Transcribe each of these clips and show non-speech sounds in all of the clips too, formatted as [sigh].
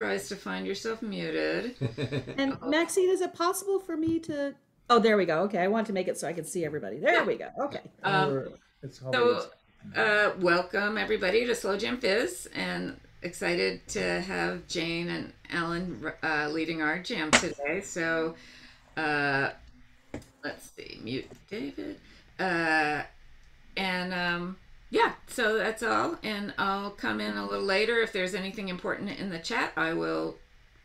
tries to find yourself muted. [laughs] And Maxine, is it possible for me to? Oh, there we go. Okay, I want to make it so I can see everybody. There we go. Okay. Um, so, uh, welcome everybody to Slow Jam Fizz, and excited to have Jane and Ellen uh, leading our jam today. So, uh, let's see, mute David, uh, and um, yeah, so that's all. And I'll come in a little later if there's anything important in the chat. I will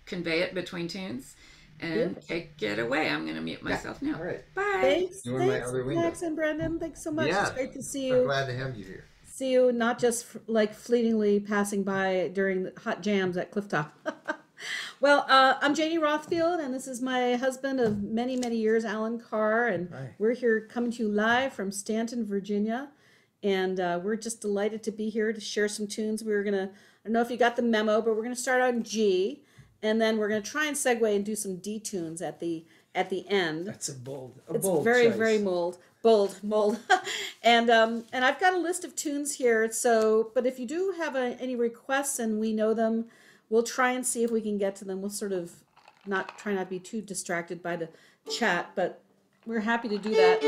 convey it between tunes and take it away. I'm going to mute myself now. all right. Bye. Thanks, You're in my thanks. Max and Brendan. Thanks so much. Yeah. It's great to see I'm you. glad to have you here. See you not just f- like fleetingly passing by during the hot jams at Clifftop. [laughs] well, uh, I'm Janie Rothfield, and this is my husband of many, many years, Allan Carr, and Hi. we're here coming to you live from Staunton, Virginia. And uh, we're just delighted to be here to share some tunes. We are gonna, I don't know if you got the memo, but we're gonna start on G, and then we're gonna try and segue and do some D tunes at the at the end That's a bold, a it's bold very choice. very mold bold mold [laughs] and um and i've got a list of tunes here so but if you do have a, any requests and we know them we'll try and see if we can get to them we'll sort of not try not to be too distracted by the chat but we're happy to do that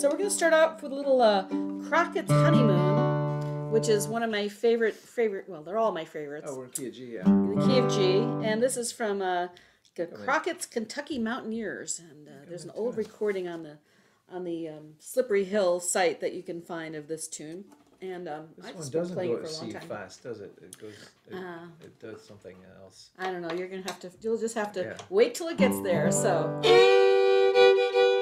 so we're going to start out with a little uh crockett's honeymoon which is one of my favorite favorite well they're all my favorites Oh, we're key of G, yeah. In the key of G, and this is from uh, Crockett's Kentucky Mountaineers, and uh, there's an old recording on the on the um, Slippery Hill site that you can find of this tune, and um, This I've one doesn't go it for a long C time. fast, does it? It goes, it, Ah. it does something else. I don't know. You're gonna have to. You'll just have to Yeah. wait till it gets there. So. Thank you.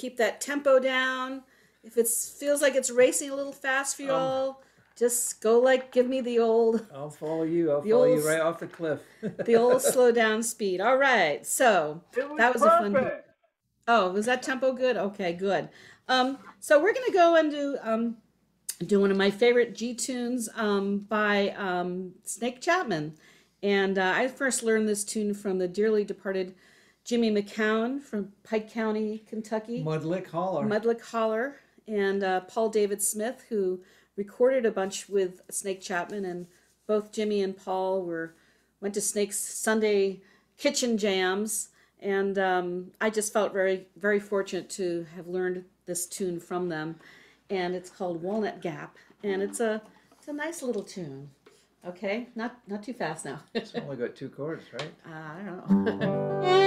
Keep that tempo down. If it feels like it's racing a little fast for y'all, just go like give me the old I'll follow you. I'll follow old you right off the cliff. [laughs] the old [laughs] slow down speed. All right. So that was a fun. Oh, was that tempo good? Okay, good. Um, so we're gonna go and do um, do one of my favorite G tunes um, by um, Snake Chapman, and uh, I first learned this tune from the dearly departed Jimmy McCown from Pike County, Kentucky. Mudlick Holler. Mudlick Holler and uh, Paul David Smith, who recorded a bunch with Snake Chapman, and both Jimmy and Paul were went to Snake's Sunday kitchen jams, and um, I just felt very very fortunate to have learned this tune from them, and it's called Walnut Gap, and it's a it's a nice little tune. Okay, not not too fast now. It's only got two chords, right? [laughs] Uh, I don't know. [laughs]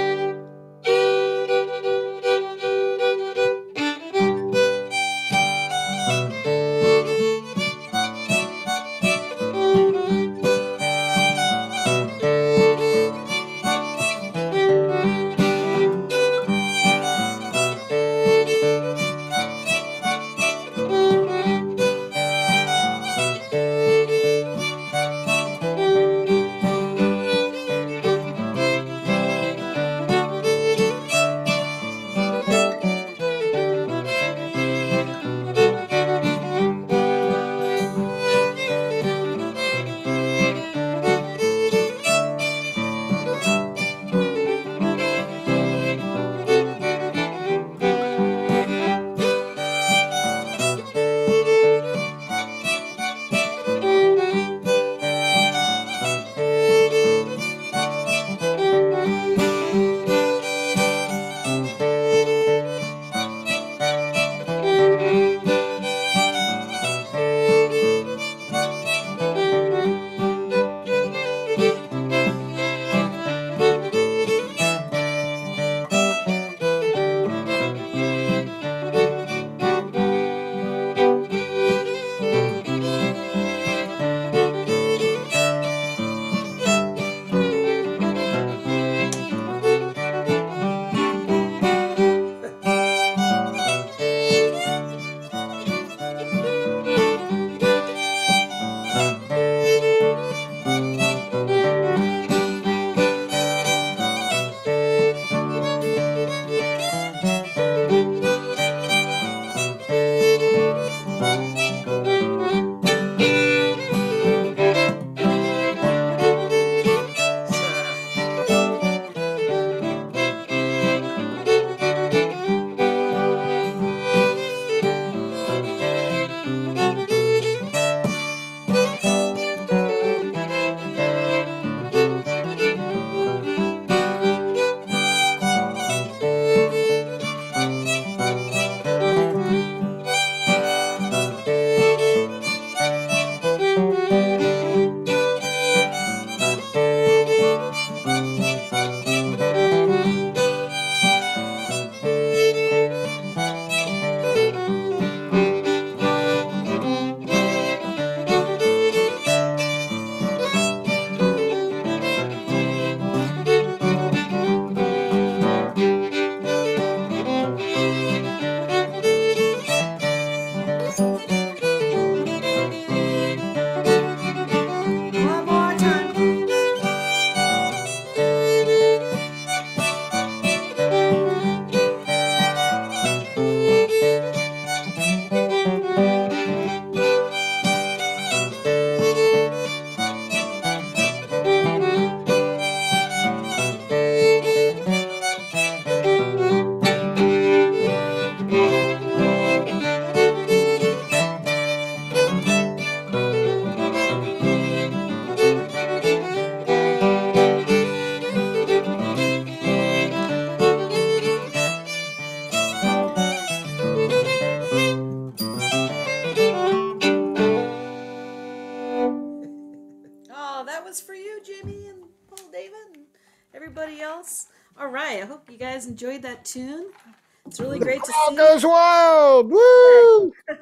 It's really great to All see. goes wild. Woo! [laughs]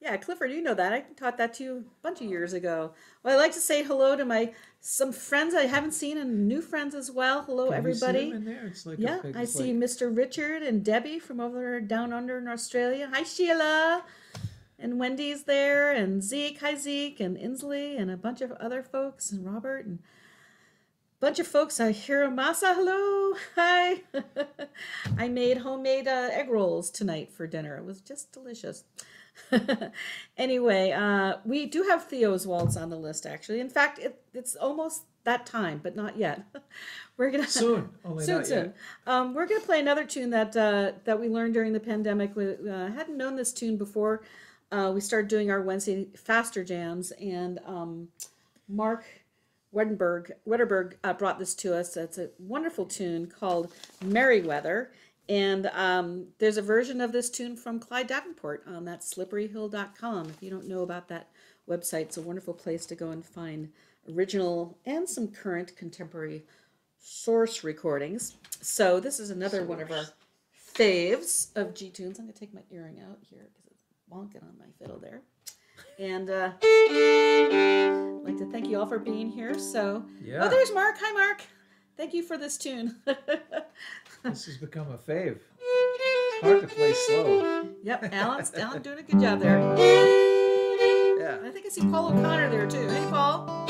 Yeah, Clifford, you know that. I taught that to you a bunch of years ago. Well, I'd like to say hello to my some friends I haven't seen and new friends as well. Hello, Can you see everybody. them in there? It's like a Yeah, big- I see like- Mr. Richard and Debbie from over down under in Australia. Hi, Sheila. And Wendy's there, and Zeke. Hi, Zeke, and Inslee, and a bunch of other folks, and Robert, and bunch of folks. I hear Masa. Hello. Hi. [laughs] I made homemade uh, egg rolls tonight for dinner. It was just delicious. [laughs] anyway, uh, we do have Theo's waltz on the list, actually. In fact, it, it's almost that time, but not yet. [laughs] We're gonna soon. Only soon, soon. Um, we're going to play another tune that uh, that we learned during the pandemic. We uh, hadn't known this tune before. Uh, we started doing our Wednesday faster jams, and um, Mark Wetterberg uh, brought this to us. It's a wonderful tune called Merryweather. And um, there's a version of this tune from Clyde Davenport on that slipperyhill.com. If you don't know about that website, it's a wonderful place to go and find original and some current contemporary source recordings. So this is another one of our faves of G tunes. I'm gonna take my earring out here because it's wonking on my fiddle there. And uh, I'd like to thank you all for being here. So Yeah. oh, there's Mark. Hi, Mark. Thank you for this tune. [laughs] This has become a fave. It's hard to play slow. yep, Allan's Allan doing a good job there. Yeah. I think I see Paul O'Connor there too. Hey, Paul.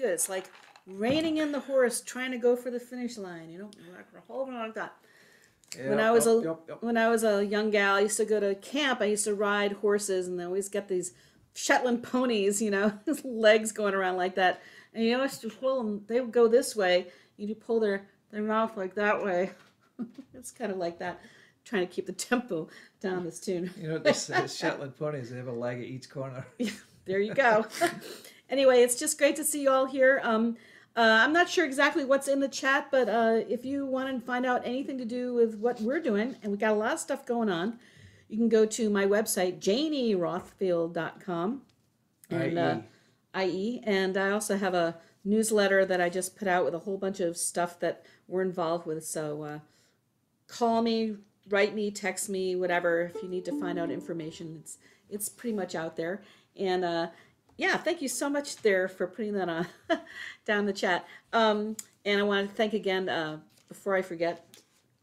Was. I think that was good. It's like reining in the horse, trying to go for the finish line. You know, like holding on like that. when I was yep, a yep, yep. when I was a young gal, I used to go to camp. I used to ride horses, and I always get these Shetland ponies. You know, [laughs] legs going around like that, and you always just pull them. They would go this way. You do pull their their mouth like that way. [laughs] it's kind of like that, trying to keep the tempo down this tune. You know, this [laughs] uh, Shetland ponies, they have a leg at each corner. there you go. Anyway, it's just great to see you all here. Um, uh, I'm not sure exactly what's in the chat, but uh, if you want to find out anything to do with what we're doing, and we got a lot of stuff going on, you can go to my website, janierothfield.com. And, uh, IE. And I also have a newsletter that I just put out with a whole bunch of stuff that we're involved with. So uh, call me, write me, text me, whatever. If you need to find out information, it's it's pretty much out there. And uh, yeah, thank you so much there for putting that on [laughs] down the chat. Um, and I want to thank again uh, before I forget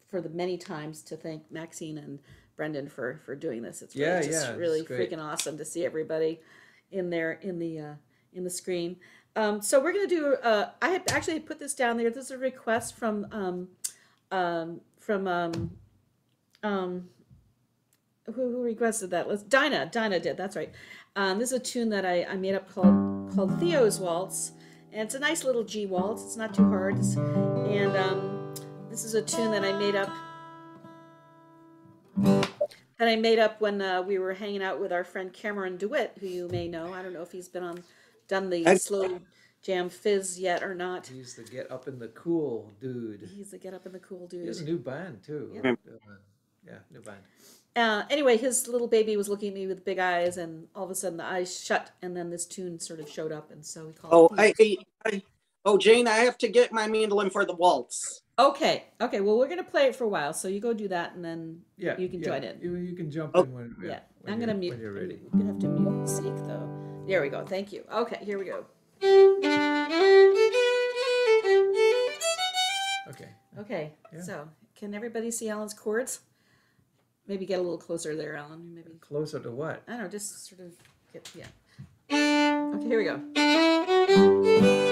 for the many times to thank Maxine and Brendan for for doing this. It's really Yeah, just yeah, really freaking awesome to see everybody in there in the uh, in the screen. Um, so we're gonna do. Uh, I had actually put this down there. This is a request from um, um, from um, um, who, who requested that? Let's Dinah. Dinah did. That's right. Um, this is a tune that I, I made up called called Theo's Waltz, and it's a nice little G waltz. It's not too hard. It's- and um, this is a tune that I made up that I made up when uh, we were hanging out with our friend Cameron DeWitt, who you may know. I don't know if he's been on done the I- slow jam fizz yet or not. He's the get up in the cool dude. He's the get up in the cool dude. He has a new band too. Yeah. Uh, yeah, new band. Uh, anyway, his little baby was looking at me with big eyes, and all of a sudden the eyes shut, and then this tune sort of showed up, and so we called. Oh, it I, I, oh, Jane, I have to get my mandolin for the waltz. Okay, okay. Well, we're gonna play it for a while, so you go do that, and then Yeah, you can yeah. join in. You, you can jump Oh. in when, Yeah, yeah, when I'm gonna mute. when you're ready. We're gonna have to mute Zeke though. There we go. Thank you. Okay, here we go. Okay. Okay, Yeah. so can everybody see Allan's chords? Maybe get a little closer there, Allan. Maybe Closer to what? I don't know. Just sort of get yeah. Okay, here we go.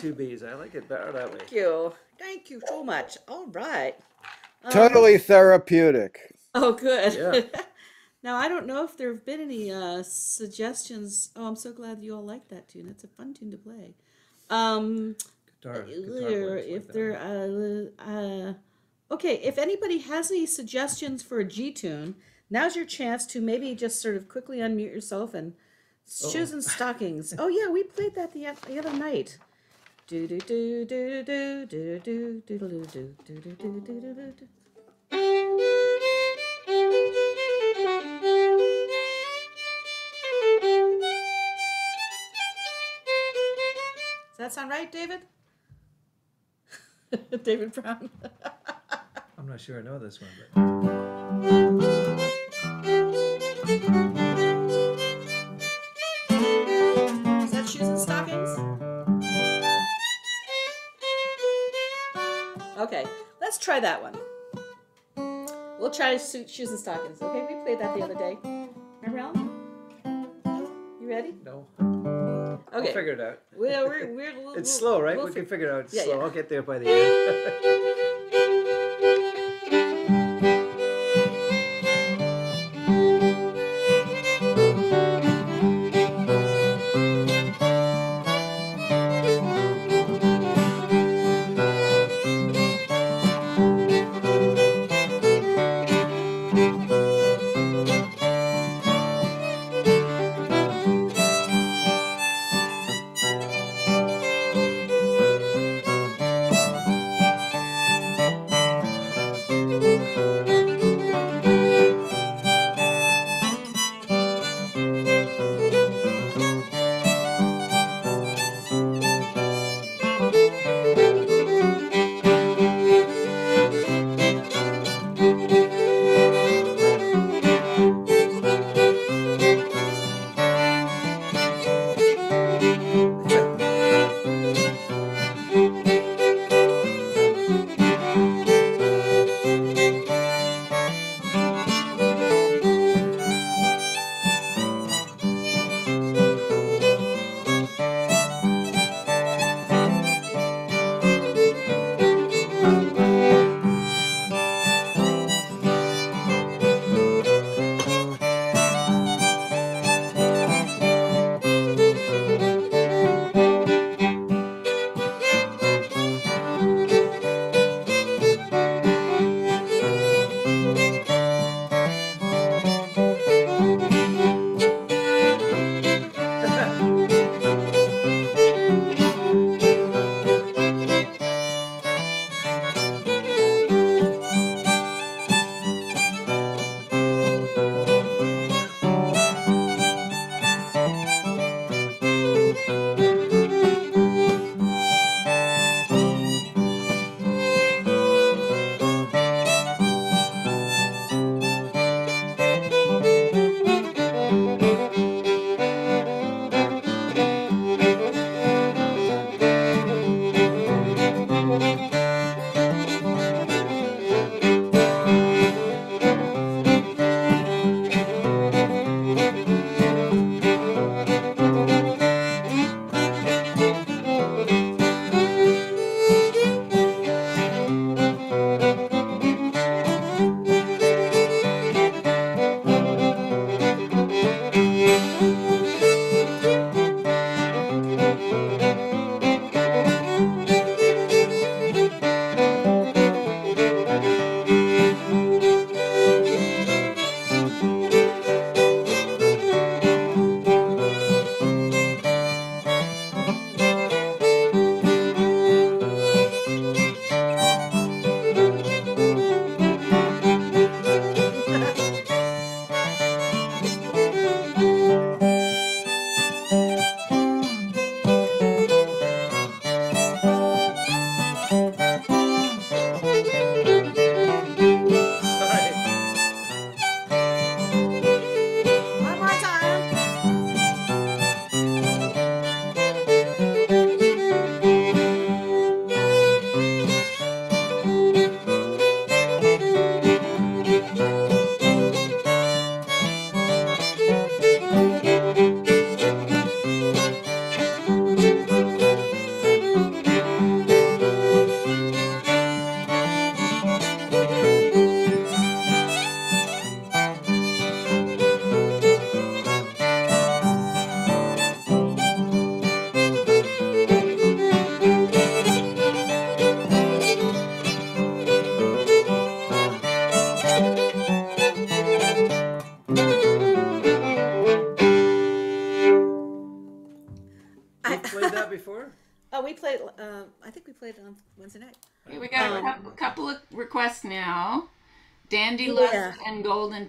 Two A's and two B's. I like it better that way. Thank you. Thank you so much. All right. Um, Totally therapeutic. Oh, good. Yeah. [laughs] now I don't know if there have been any uh, suggestions. Oh, I'm so glad you all like that tune. It's a fun tune to play. Um, Guitar, guitar there- players like if there, uh, uh, okay, if anybody has any suggestions for a G tune, now's your chance to maybe just sort of quickly unmute yourself and shoes and stockings. Oh yeah, we played that the, the other night. Do do do do do do do do do do do do do do do do. Does that sound right, David? David Brown. I'm not sure I know this one, but let's try that one. We'll try suit shoes and stockings. Okay, we played that the other day. Remember, Allan? You ready? no. Okay. I'll figure it out. Well, we're, we're, [laughs] we'll, It's we'll- slow, right? we'll we can figure it out. It's Yeah, slow. yeah. I'll get there by the end. [laughs]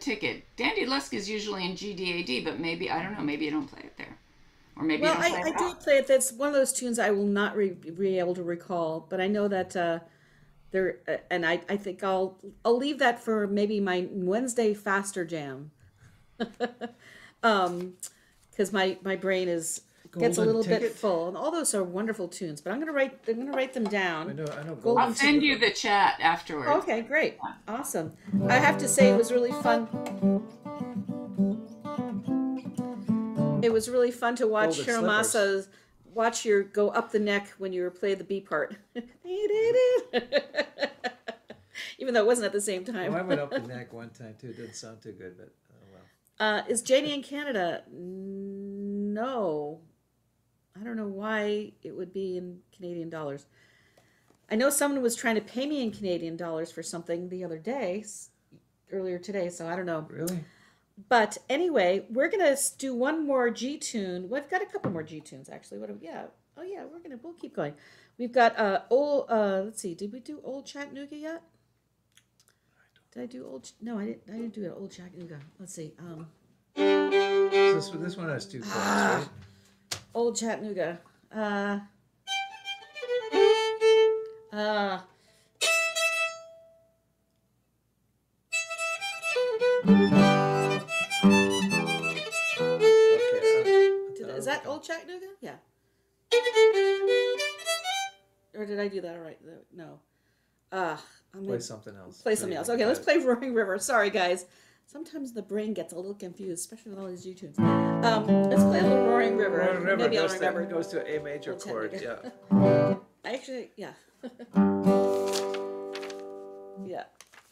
Ticket. Dandy Lusk is usually in GDAD, but maybe I don't know. Maybe you don't play it there, or maybe Well, I, play I it do play it. That's one of those tunes I will not re- be able to recall, but I know that uh, there, uh, and I, I think I'll I'll leave that for maybe my Wednesday faster jam, [laughs] um, because my my brain is gets a Golden little bit Ticket? full, and all those are wonderful tunes. But I'm gonna write I'm gonna write them I down. know, I know. Golden Golden I'll send you the chat afterwards. Okay, great, awesome. I have to say it was really fun. It was really fun to watch Golden slippers. Hiromasa watch your go up the neck when you were playing the B part. [laughs] Even though it wasn't at the same time. Well, I went up the neck one time too. It didn't sound too good, but oh well. Uh, is Janie in Canada? No. I don't know why it would be in Canadian dollars. I know someone was trying to pay me in Canadian dollars for something the other day, earlier today, so I don't know. Really? But anyway, we're gonna do one more G tune. We've got a couple more G tunes actually. What? we Yeah. Oh yeah, we're gonna we'll keep going. We've got uh old. Uh, let's see. Did we do old Chattanooga yet? Did I do old? No, I didn't. I didn't do it. Old Chattanooga. Let's see. Um, This, this one has two chords, right? Old Chattanooga. Uh. Uh. Okay. Is that old Chattanooga? Yeah. Or did I do that all right? No. Uh, I'm Play gonna something else. play something else. Okay, let's play Roaring River. Sorry, guys. Sometimes the brain gets a little confused, especially with all these G tunes. Um, let's play a little Roaring River. Roaring River Maybe I'll goes, remember. to, goes to A major Old chord. Yeah. [laughs] Actually, yeah. [laughs] yeah.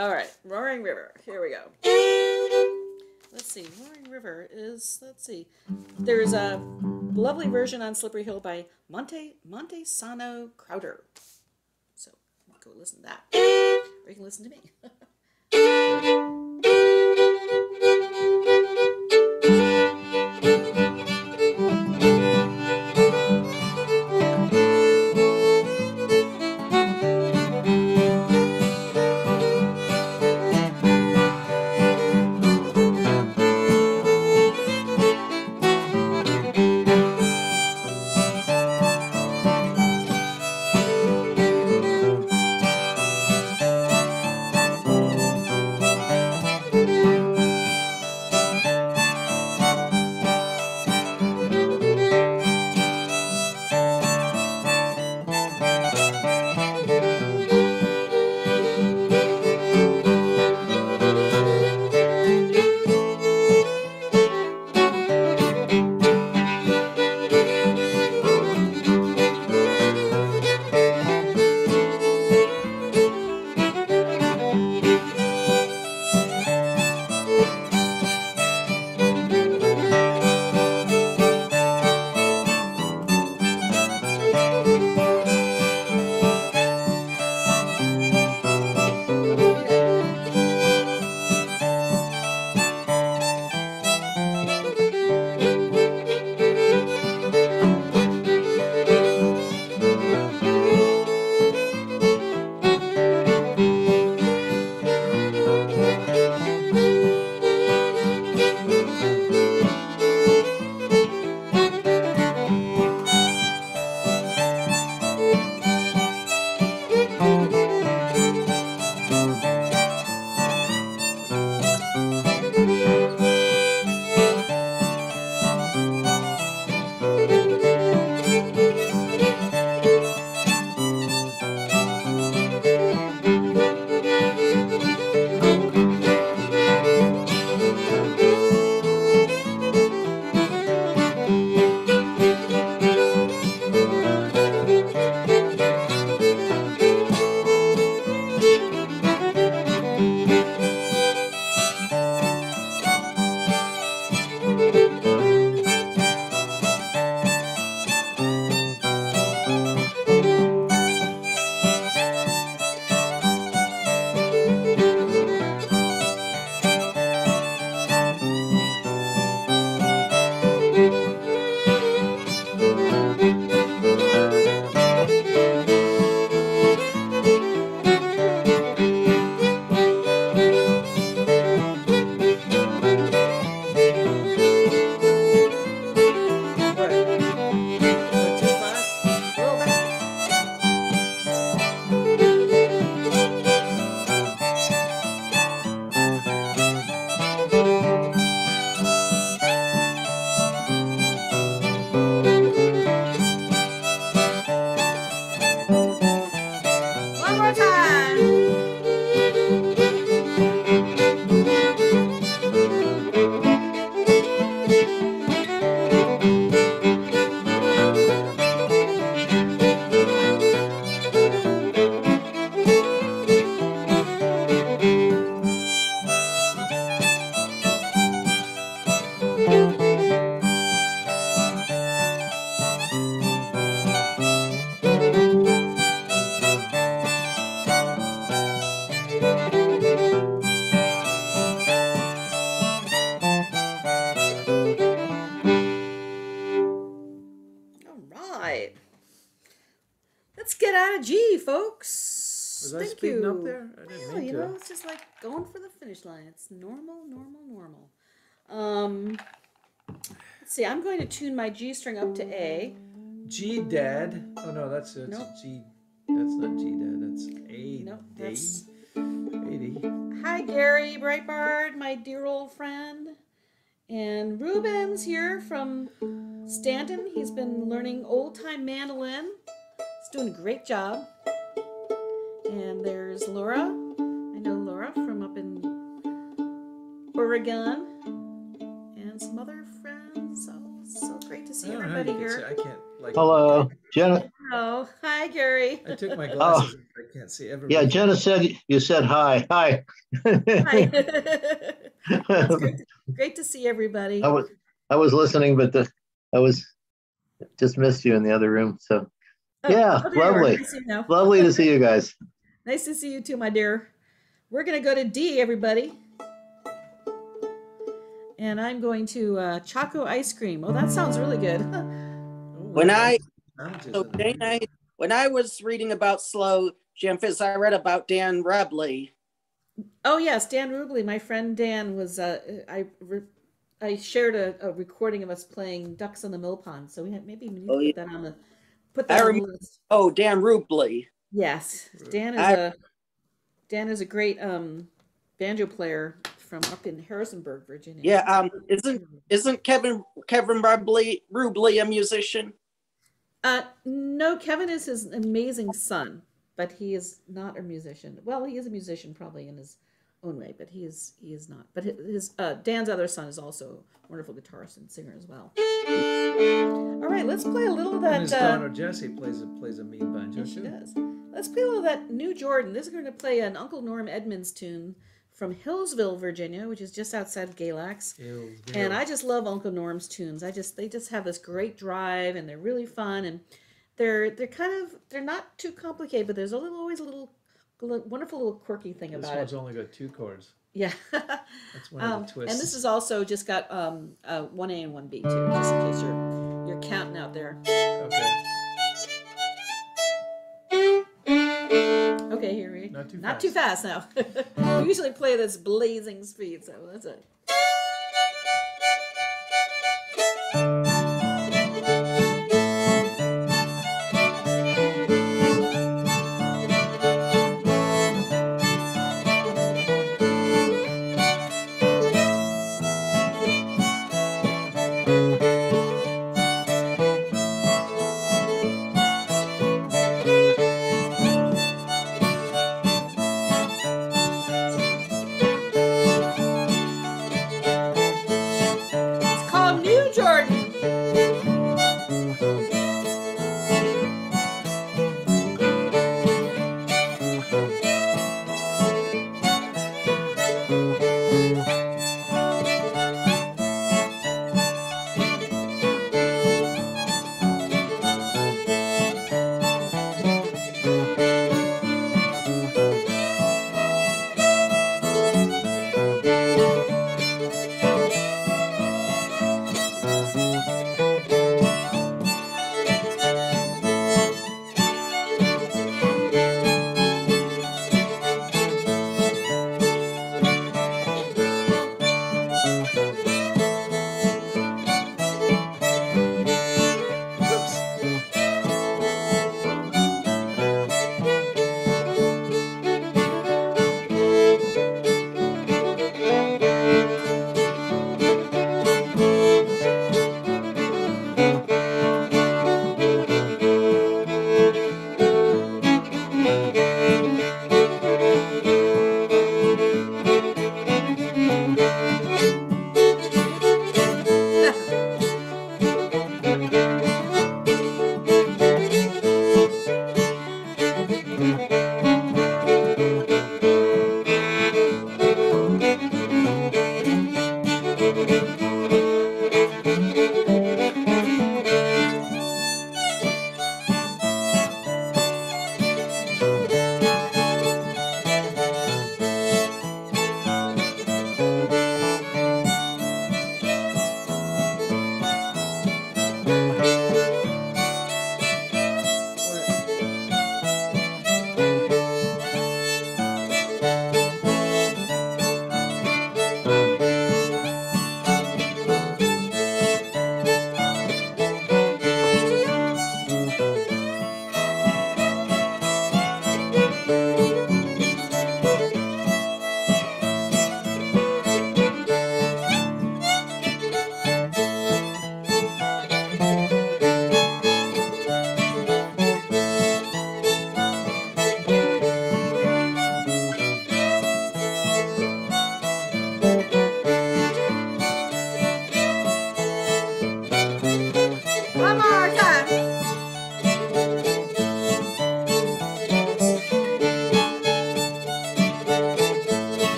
All right, Roaring River. Here we go. Let's see. Roaring River is. Let's see. There's a lovely version on Slippery Hill by Monte Monte Sano Crowder. So go listen to that, or you can listen to me. [laughs] going for the finish line. It's normal, normal, normal. Um, let's see. I'm going to tune my G string up to A. G dad. Oh no, that's it's Nope. G. That's not G dad. That's A. Nope, D. that's- Eighty. Hi, Gary Breitbart, my dear old friend. And Ruben's here from Staunton. He's been learning old time mandolin. He's doing a great job. And there's Laura. I know Laura from Oregon. And some other friends. So, so great to see oh, don't know how everybody you can see. here. I can't like. Hello, Jenna. Hello. Hi, Gary. I took my glasses. and I can't see everybody. Yeah, Jenna said you said hi. Hi. Hi. [laughs] Great, to, great to see everybody. I was I was listening, but the I was just missed you in the other room. So Oh, yeah, oh, there you are. lovely. I see you now. lovely to see you guys. Nice to see you too, my dear. We're going to go to D, everybody. And I'm going to uh, Choco ice cream. Oh, that sounds really good. [laughs] When I so in Jane. I when I was reading about slow Jam Fizz, I read about Dan Rubley. oh, yes, Dan Rubley, my friend Dan was. Uh, I re- I shared a, a recording of us playing Ducks on the Mill Pond, so we had, maybe we need to Oh, put that on the put I that on the remember- list. Oh, Dan Rubley. Yes, Dan is I- a Dan is a great um, banjo player from up in Harrisonburg, Virginia. Yeah, um, isn't isn't Kevin Kevin Rubley Rubley a musician? Uh, no, Kevin is his amazing son, but he is not a musician. Well, he is a musician probably in his own way, but he is he is not. But his, his uh, Dan's other son is also a wonderful guitarist and singer as well. All right, let's play a little of that. And his that. Uh, daughter Jessie plays a plays a mean banjo yes, she does. Let's play a little of that New Jordan. This is going to play an Uncle Norm Edmonds tune from Hillsville, Virginia, which is just outside of Galax. And. I just love Uncle Norm's tunes. I just they just have this great drive and they're really fun and they're they're kind of they're not too complicated, but there's a little always a little, little wonderful little quirky thing this about one's it. only got two chords. Yeah. [laughs] That's one um, of the twists. and this is also just got um uh, one A and one B too, just in case you're you're counting out there. Okay, Not too not fast. too fast now. [laughs] we usually play this blazing speed, so that's it.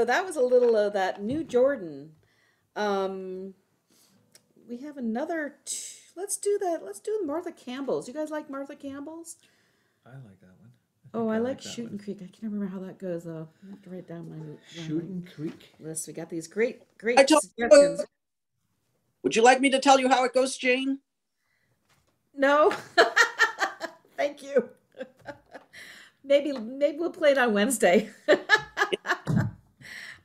So that was a little of that New Jordan. Um, we have another. T- let's do that. Let's do Martha Campbell's. You guys like Martha Campbell's? I like that one. Oh, think I like that Shooting. Creek. I can't remember how that goes though. I have to write down my, my Shooting Creek. list. We got these great, great I told suggestions. Would you like me to tell you how it goes, Jane? No, [laughs] thank you. [laughs] maybe maybe we'll play it on Wednesday. [laughs]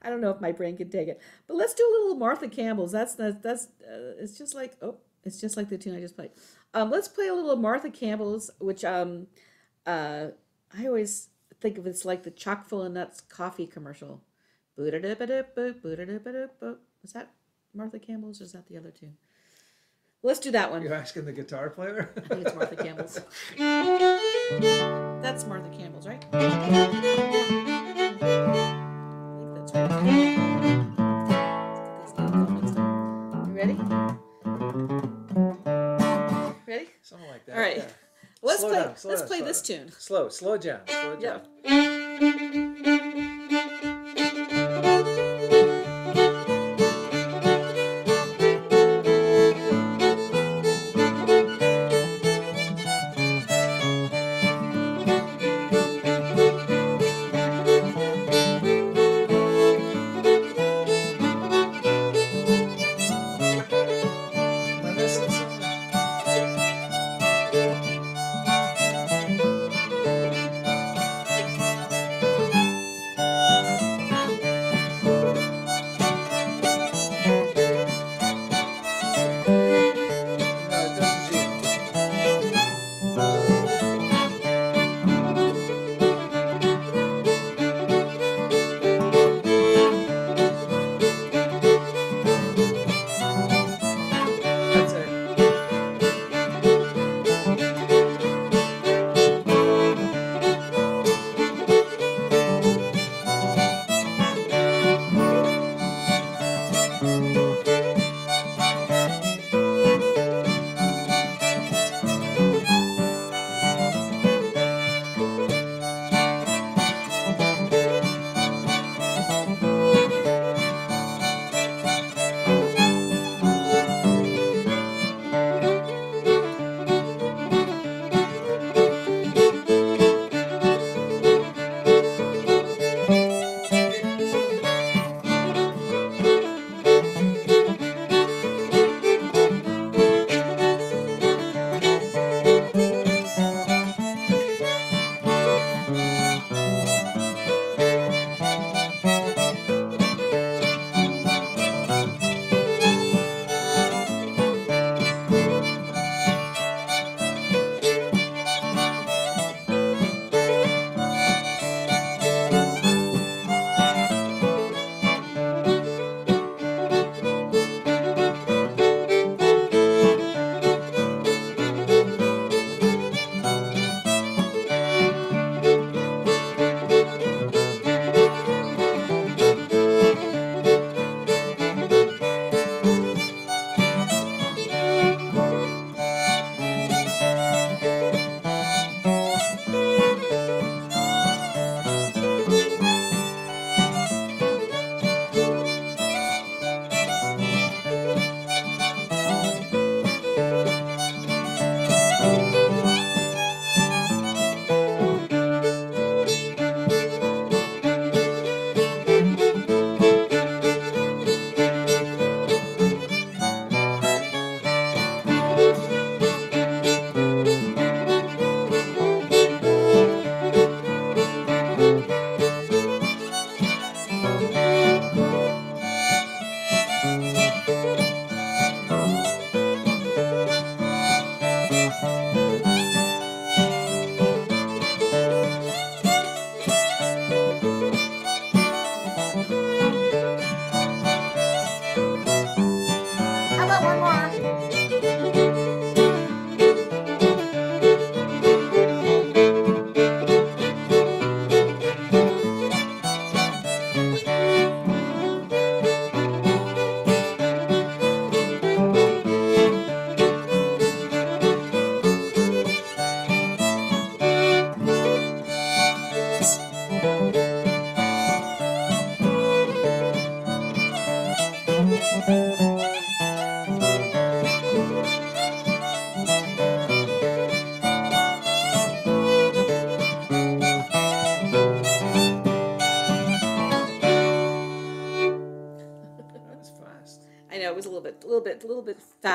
I don't know if my brain can take it, but let's do a little Martha Campbell's. That's that's that's uh, it's just like oh, it's just like the tune I just played. Um, let's play a little Martha Campbell's, which um, uh, I always think of it's like the chock full of nuts coffee commercial. Is that Martha Campbell's or is that the other tune? Let's do that one. You're asking the guitar player? I think it's Martha Campbell's. [laughs] That's Martha Campbell's, right? You ready? Ready? Something like that. All right. yeah. Let's Slow play. down, let's down, play this down. tune. Slow, slow down, slow down.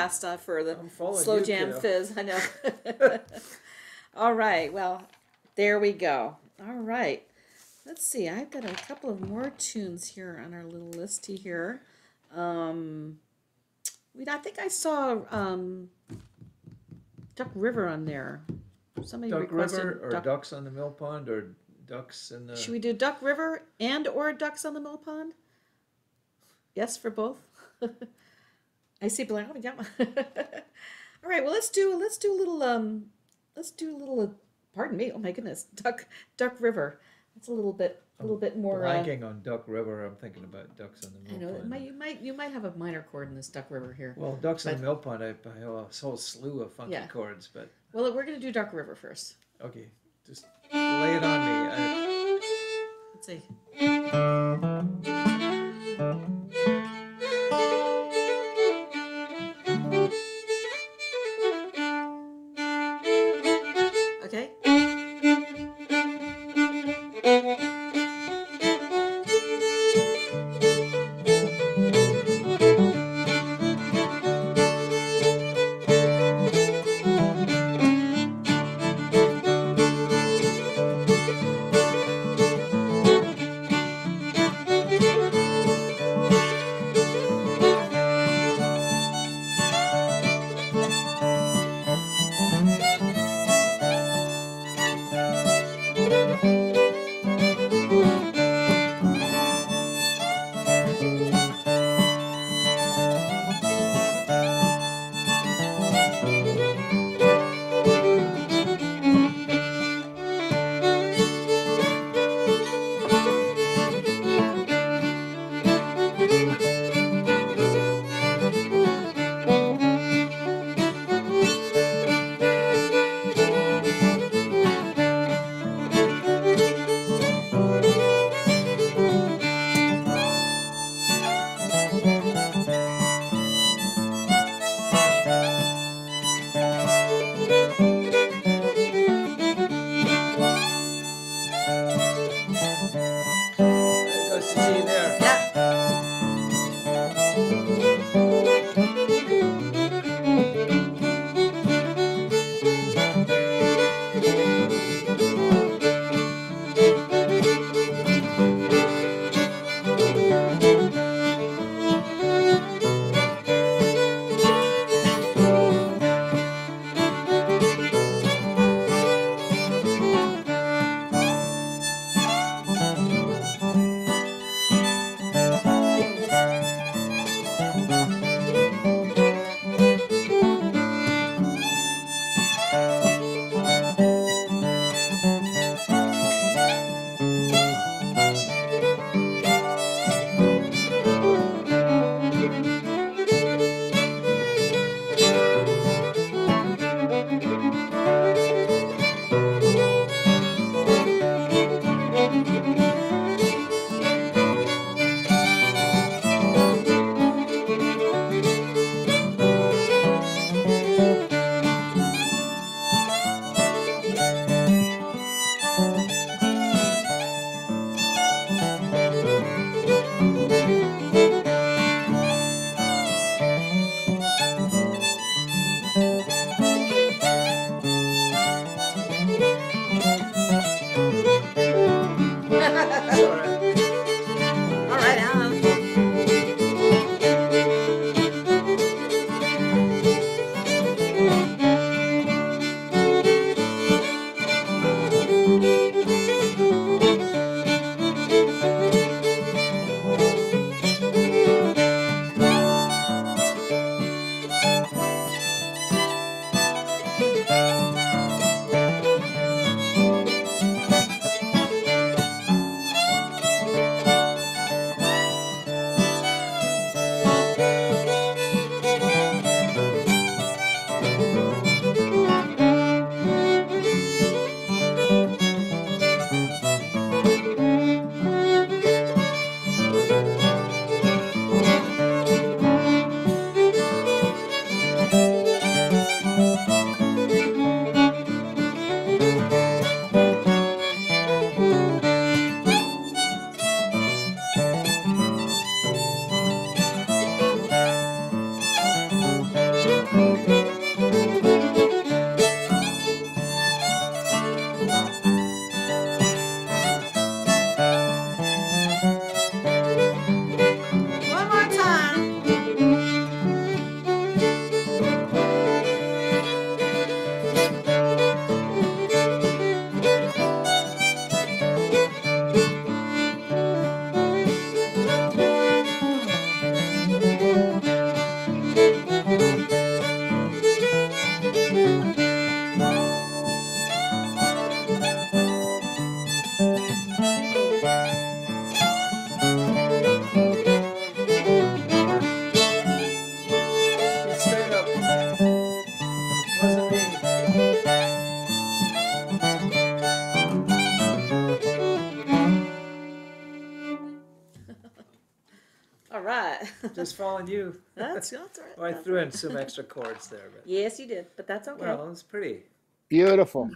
For the I'm following slow you, jam kiddo. fizz. I know. [laughs] All right. Well, there we go. All right. Let's see. I've got a couple of more tunes here on our little listy here. Um, we I think I saw um, Duck River on there. Somebody Duck requested River or Duck- ducks on the mill pond or ducks in the. Should we do Duck River and or Ducks on the Mill Pond? Yes, for both. [laughs] I see Blair. Oh, yeah. [laughs] All right. Well, let's do let's do a little um let's do a little. Uh, pardon me. Oh my goodness. Duck Duck River. That's a little bit a little bit more. Uh, Blanking on Duck River, I'm thinking about ducks on the I know pond. might, you might you might have a minor chord in this Duck River here. Well, ducks on the mill pond, I, I have a whole slew of funky Yeah. chords, but Well, we're gonna do Duck River first. okay, just lay it on me. I, Let's see. Just following you. [laughs] That's, [laughs] that's all right. Well, I That's threw all in some extra chords there, but Yes, you did, but that's okay. well, it's pretty. Beautiful.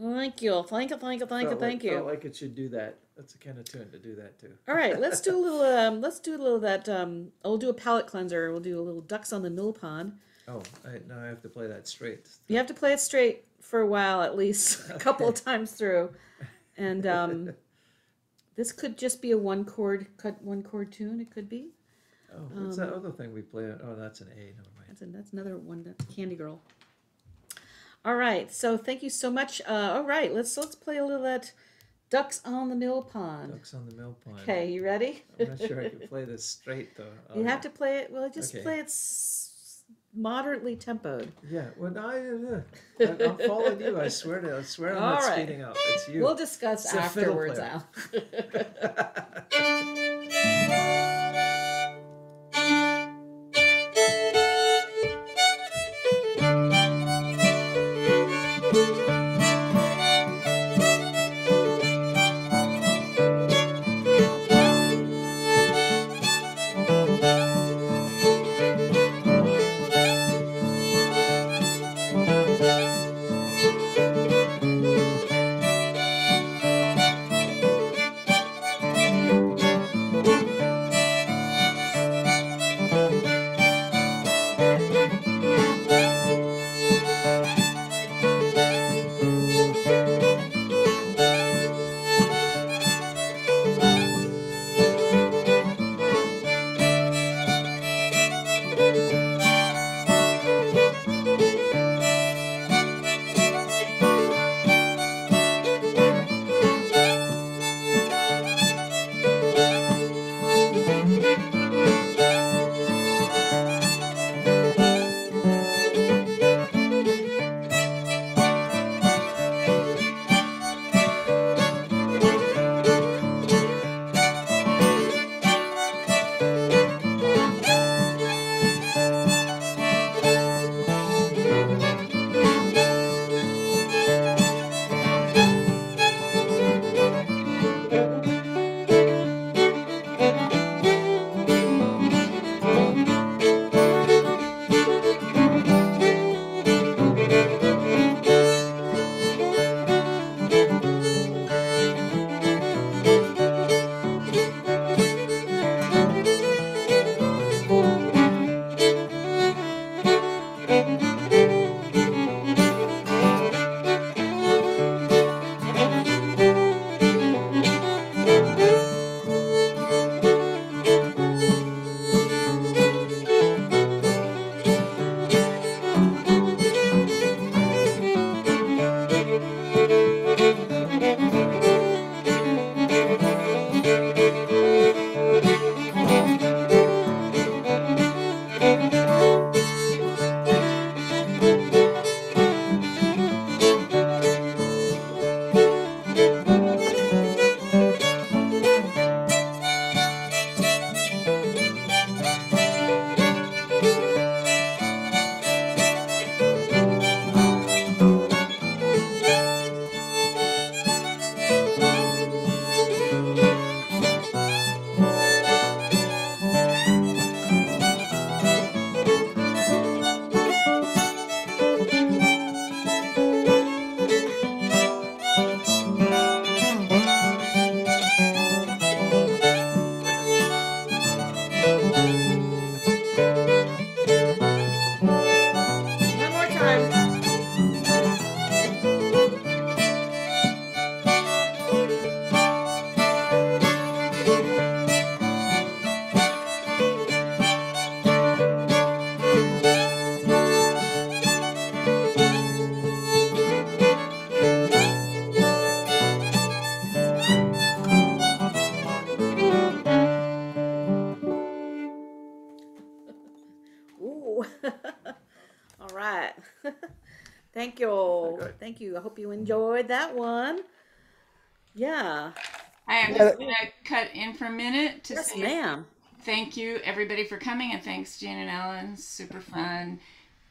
Thank you. Thank you. Thank you. Thank you. Felt Thank like, Felt you. like it should do that. That's the kind of tune to do that too. All right, let's do a [laughs] little. Um, let's do a little of that. Um, we'll do a palate cleanser. We'll do a little ducks on the mill pond. Oh, I, now I have to play that straight. You have to play it straight for a while, at least a couple of times through, and um, this could just be a one chord cut one chord tune. It could be. Oh, what's that Um, other thing we play? Oh, that's an A. Never mind. That's, a, that's another one. that- Candy Girl. All right. So thank you so much. Uh, all right. Let's let's play a little that ducks on the mill pond. Ducks on the mill pond. Okay, you ready? I'm not sure I can play this straight though. Oh, [laughs] You have to play it. Well, just Okay. play it moderately tempoed. Yeah. Well, I, I, I'm following you. I swear to. I swear I'm All not right. speeding up. It's you. We'll discuss It's fiddle afterwards, player. Al. [laughs] [laughs] enjoyed that one. Yeah. I am just going to cut in for a minute to Yes, say ma'am. thank you everybody for coming and thanks Jane and Allan. Super fun.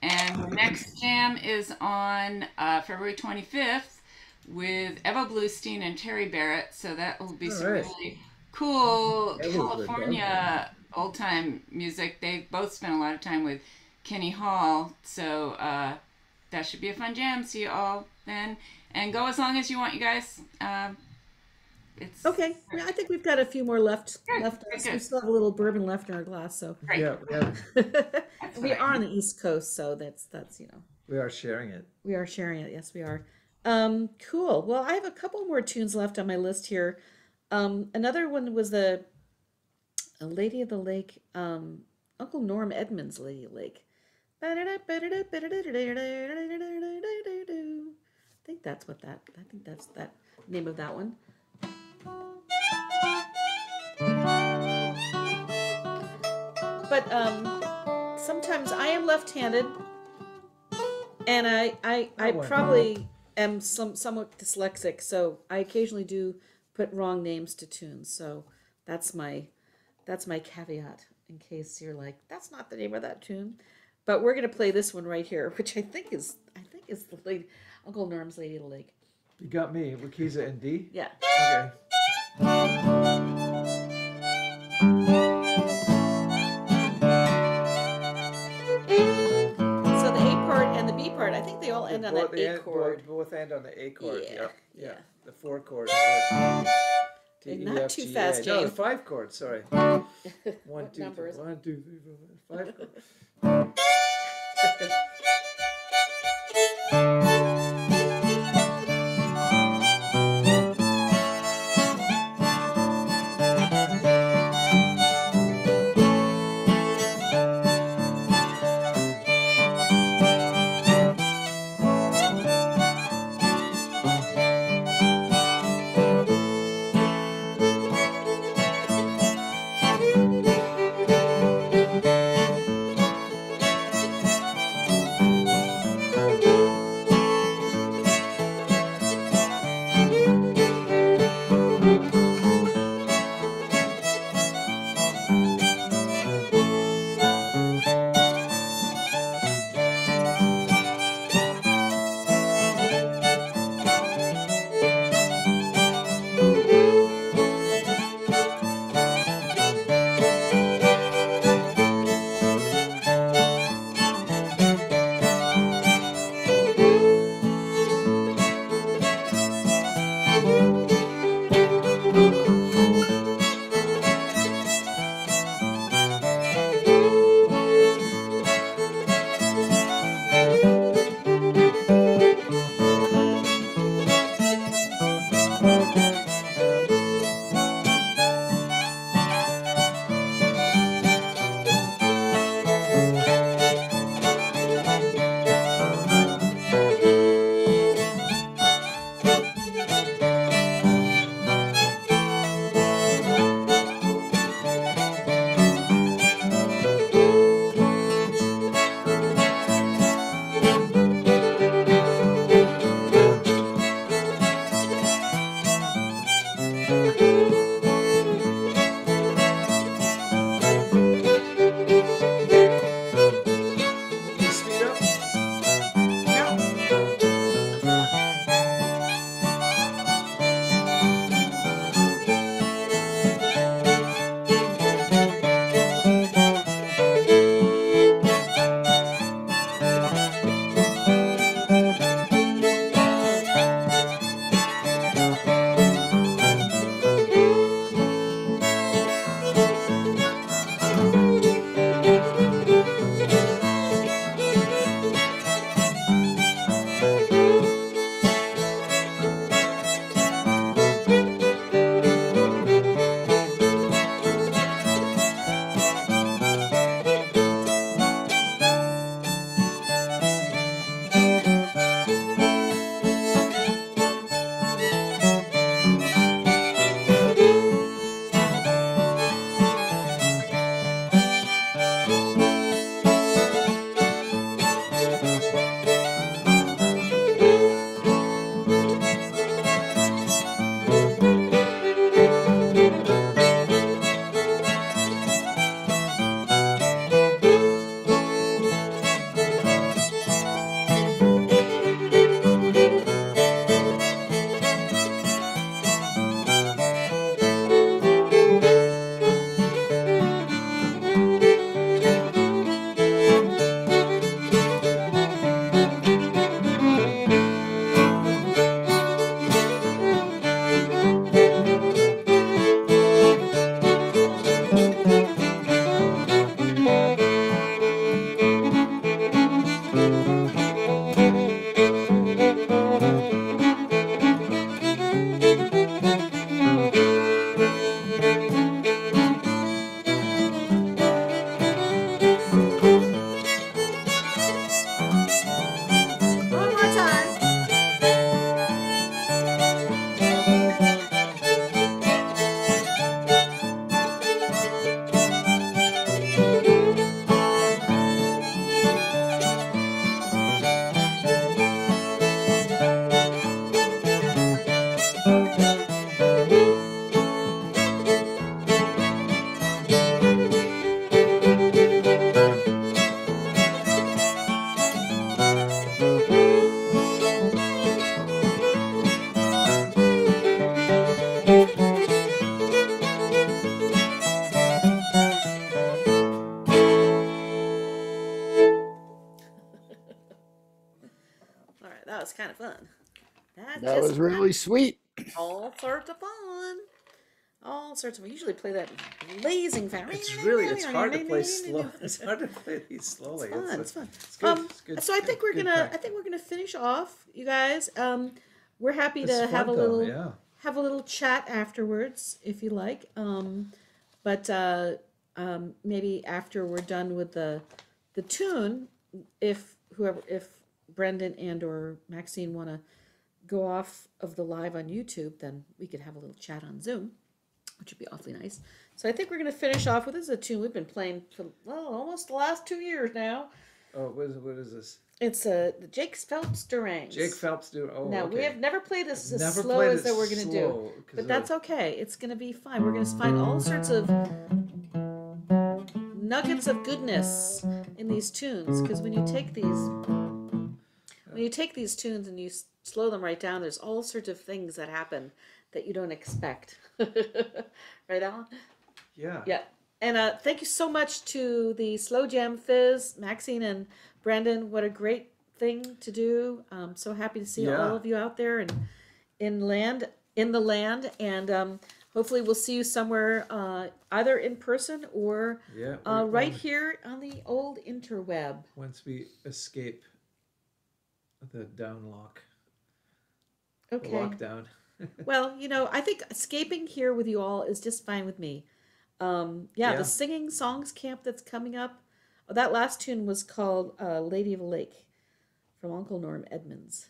And the next jam is on uh, February 25th with Evo Bluestein and Terry Barrett. So that will be some All right. really cool Evo's California old time music. They both spent a lot of time with Kenny Hall, so uh, that should be a fun jam. See you all then, and go as long as you want, you guys. Um, it's Okay, yeah, I think we've got a few more left. Good, left. good, us. We still have a little bourbon left in our glass, so Great. Yeah, we, have, we are on the East Coast, so that's that's you know we are sharing it. we are sharing it. Yes, we are. Um, cool. Well, I have a couple more tunes left on my list here. Um, another one was the a Lady of the Lake, um, Uncle Norm Edmonds' Lady of the Lake. Think that's what that. I think that's that name of that one. But um, sometimes I am left-handed, and I I, I Oh, wow. probably am some somewhat dyslexic, so I occasionally do put wrong names to tunes. So that's my that's my caveat in case you're like that's not the name of that tune. But we're gonna play this one right here, [laughs] which I think is I think is the lady, Uncle Norm's Lady of the Lake. You got me, Wakiza and D. Yeah. Okay. So the A part and the B part, I think they all end on that A end- chord. Both, end on the A chord. Yeah, Yeah, yeah. yeah. The four chord. are Hey, D, E, not F, too G, fast, A. No, the five chords. Sorry. [laughs] One, two, three, one, two, three, four, five. Five [laughs] [laughs] Sweet. all sorts of fun. All sorts of. We usually play that blazing fast. It's really, it's hard to play slow. [laughs] It's hard to play these slowly. It's fun. It's fun. It's good. Um, it's good. so I think we're gonna. I think we're gonna finish off, you guys. Um, we're happy It's to have a fun, though, little Yeah. have a little chat afterwards if you like. Um, but uh, um, maybe after we're done with the the tune, if whoever if Brendan and or Maxine want to go off of the live on YouTube, then we could have a little chat on Zoom, which would be awfully nice. So I think we're gonna finish off with this is a tune we've been playing for well almost the last two years now. Oh, what is, what is this? It's uh, the Jake Phelps Durangs. Jake Phelps do. Oh, Now okay. we have never played this as Never slow as that we're gonna do. But that's okay. It's gonna be fine. We're gonna find all sorts of nuggets of goodness in these tunes. Because when you take these, when you take these tunes and you slow them right down, there's all sorts of things that happen that you don't expect. [laughs] right, Allan? Yeah. Yeah. And uh, thank you so much to the Slow Jam Fizz, Maxine and Brandon. What a great thing to do. I'm so happy to see Yeah. all of you out there and in land, in the land, and um, hopefully we'll see you somewhere, uh, either in person or Yeah. uh, right um, here on the old interweb. Once we escape the downlock, Okay. lockdown. [laughs] well, you know, I think escaping here with you all is just fine with me. Um, yeah, Yeah. the singing songs camp that's coming up. Oh, that last tune was called uh, "Lady of the Lake" from Uncle Norm Edmonds,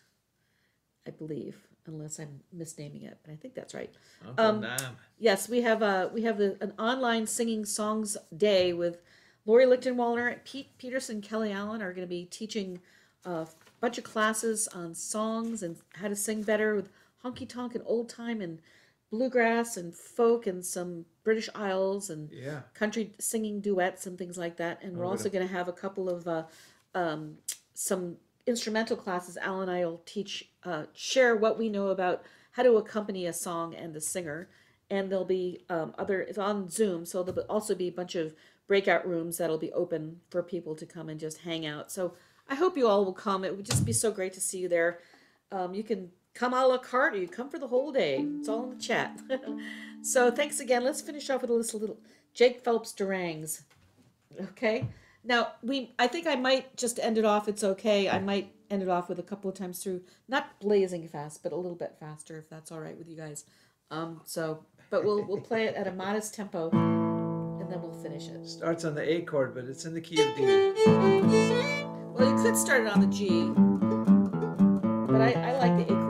I believe, unless I'm misnaming it, but I think that's right. Uncle Um, Nam. Yes, we have uh, we have the, an online singing songs day with Lori Lichtenwalner, Pete Peterson, Kelly Allen are going to be teaching a bunch of classes on songs and how to sing better with honky tonk and old time and bluegrass and folk and some British Isles and Yeah. country singing duets and things like that. And we're Oh, also going to have a couple of uh, um, some instrumental classes. Al and I will teach, uh, share what we know about how to accompany a song and the singer. And there'll be um, other, it's on Zoom, so there'll also be a bunch of breakout rooms that'll be open for people to come and just hang out. So I hope you all will come. It would just be so great to see you there. Um, you can come a la carte or you come for the whole day. It's all in the chat. [laughs] so thanks again. Let's finish off with a little, little Jake Phelps Durangs. Okay. Now we, I think I might just end it off. It's okay. I might end it off with a couple of times through, not blazing fast, but a little bit faster, if that's all right with you guys. Um. So, but we'll we'll play it at a modest tempo, and then we'll finish it. Starts on the A chord, but it's in the key of D. Could start it on the G, but I, I like the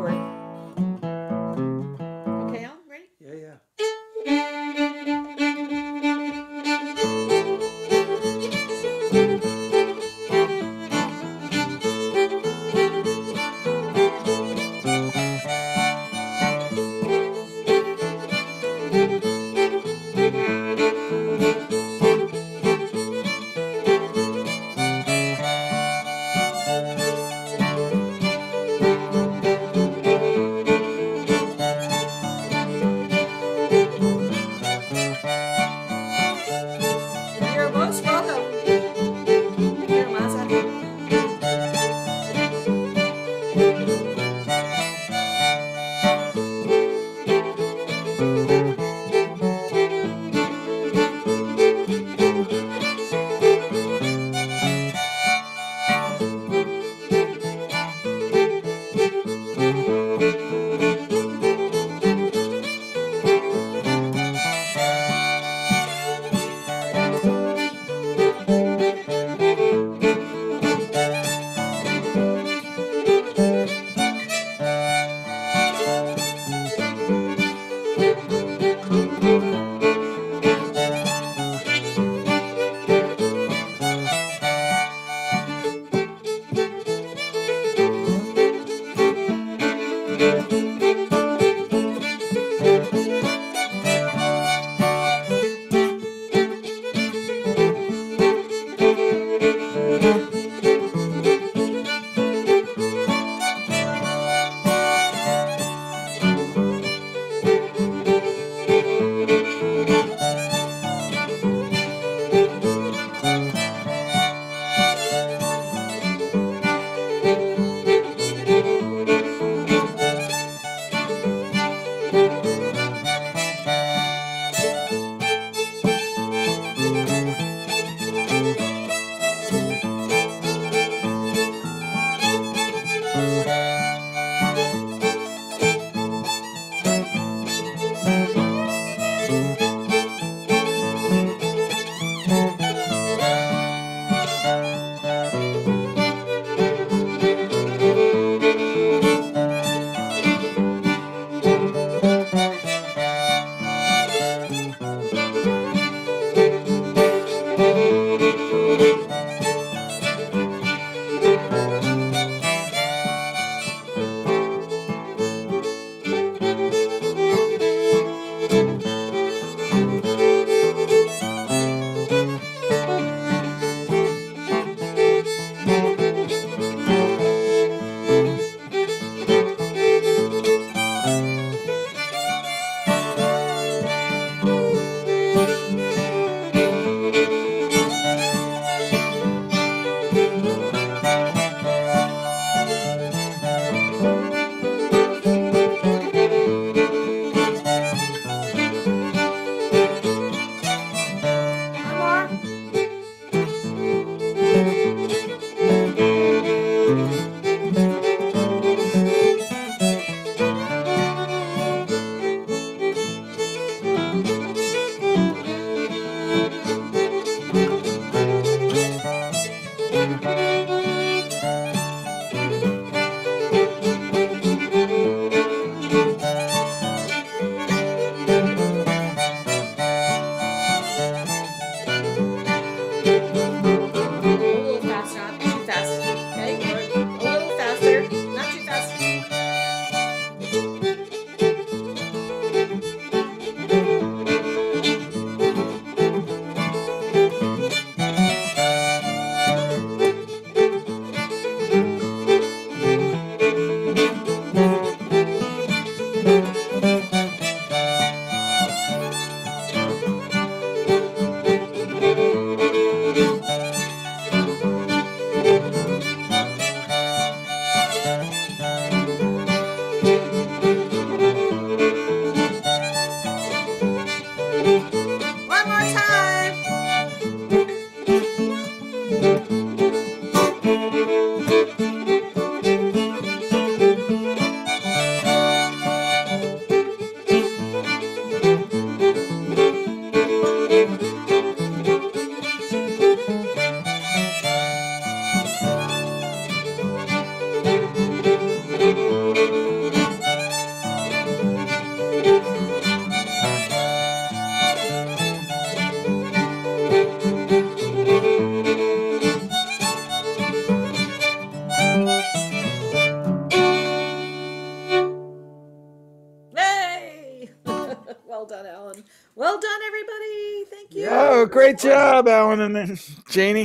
Janie.